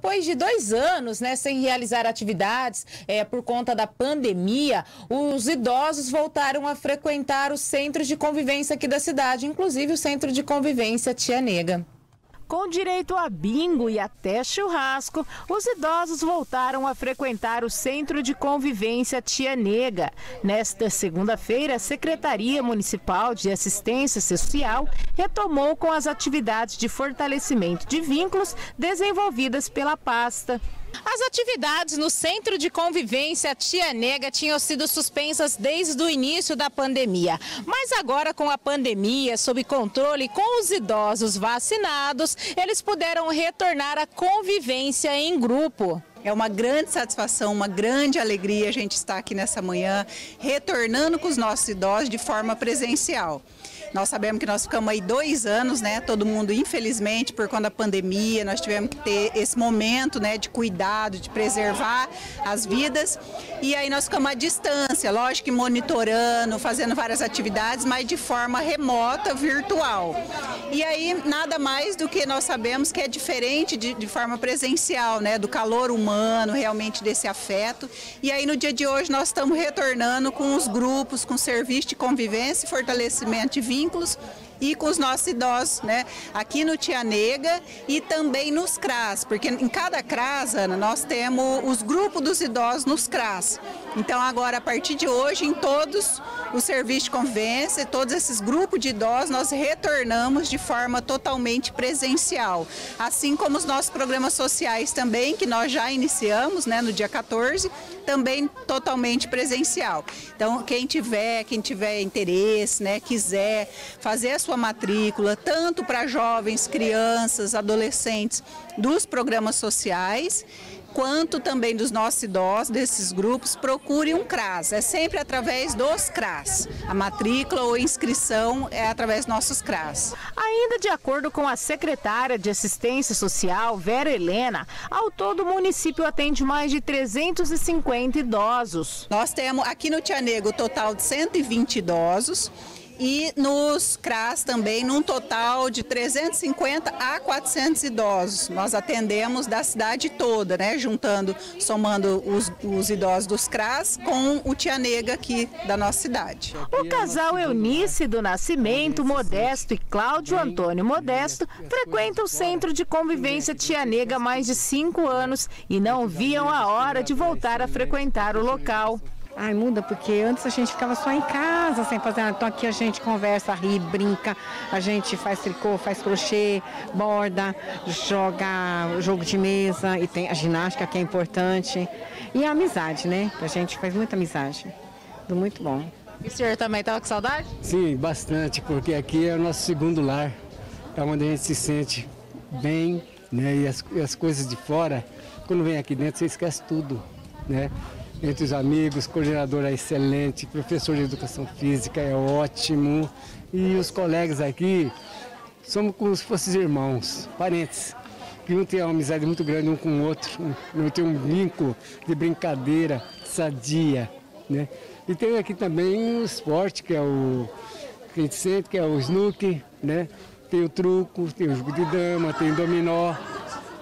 Depois de dois anos, né, sem realizar atividades é, por conta da pandemia, os idosos voltaram a frequentar os centros de convivência aqui da cidade, inclusive o Centro de Convivência Tia Nega. Com direito a bingo e até churrasco, os idosos voltaram a frequentar o Centro de Convivência Tia Nega. Nesta segunda-feira, a Secretaria Municipal de Assistência Social retomou com as atividades de fortalecimento de vínculos desenvolvidas pela pasta. As atividades no Centro de Convivência Tia Nega tinham sido suspensas desde o início da pandemia. Mas agora, com a pandemia sob controle com os idosos vacinados, eles puderam retornar à convivência em grupo. É uma grande satisfação, uma grande alegria a gente estar aqui nessa manhã, retornando com os nossos idosos de forma presencial. Nós sabemos que nós ficamos aí dois anos, né? Todo mundo, infelizmente, por conta da pandemia, nós tivemos que ter esse momento, né, de cuidado, de preservar as vidas. E aí nós ficamos à distância, lógico que monitorando, fazendo várias atividades, mas de forma remota, virtual. E aí nada mais do que nós sabemos que é diferente de, de forma presencial, né? Do calor humano, realmente desse afeto. E aí no dia de hoje nós estamos retornando com os grupos, com serviço de convivência fortalecimento de vínculos e com os nossos idosos, né? Aqui no Tia Nega e também nos CRAS, porque em cada CRAS, Ana, nós temos os grupos dos idosos nos CRAS. Então agora, a partir de hoje, em todos os serviços de convivência, todos esses grupos de idosos, nós retornamos de forma totalmente presencial. Assim como os nossos programas sociais também, que nós já iniciamos, né, no dia 14, também totalmente presencial. Então, quem tiver, quem tiver interesse, né, quiser fazer a sua matrícula, tanto para jovens, crianças, adolescentes dos programas sociais, quanto também dos nossos idosos, desses grupos, procure um CRAS. É sempre através dos CRAS. A matrícula ou inscrição é através dos nossos CRAS. Ainda de acordo com a secretária de Assistência Social, Vera Helena, ao todo o município atende mais de 350 idosos. Nós temos aqui no Tia Negro total de 120 idosos e nos CRAS também, num total de 350 a 400 idosos. Nós atendemos da cidade toda, né? Juntando, somando os, os idosos dos CRAS com o Tia Nega aqui da nossa cidade. O casal Eunice do Nascimento Modesto e Cláudio Antônio Modesto frequentam o Centro de Convivência Tia Nega há mais de cinco anos e não viam a hora de voltar a frequentar o local. Ai, muda, porque antes a gente ficava só em casa sem fazer nada. Então aqui a gente conversa, ri, brinca, a gente faz tricô, faz crochê, borda, joga jogo de mesa e tem a ginástica que é importante. E a amizade, né? A gente faz muita amizade. Muito bom. E o senhor também estava com saudade? Sim, bastante, porque aqui é o nosso segundo lar. É onde a gente se sente bem, né? E as, e as coisas de fora, quando vem aqui dentro, você esquece tudo, né? Entre os amigos, coordenador é excelente, professor de educação física é ótimo. E os colegas aqui somos como se fossem irmãos, parentes, que um tem uma amizade muito grande um com o outro, um, tem um vínculo de brincadeira sadia. Né? E tem aqui também o esporte, que é o que a gente sente, que é o snooker, né? tem o truco, tem o jogo de dama, tem o dominó,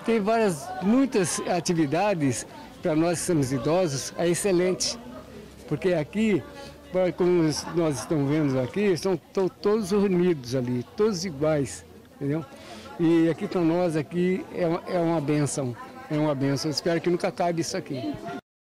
tem várias, muitas atividades para nós que somos idosos, é excelente. Porque aqui, como nós estamos vendo aqui, estão todos unidos ali, todos iguais, entendeu? E aqui para nós aqui é é uma benção, é uma benção. Espero que nunca acabe isso aqui.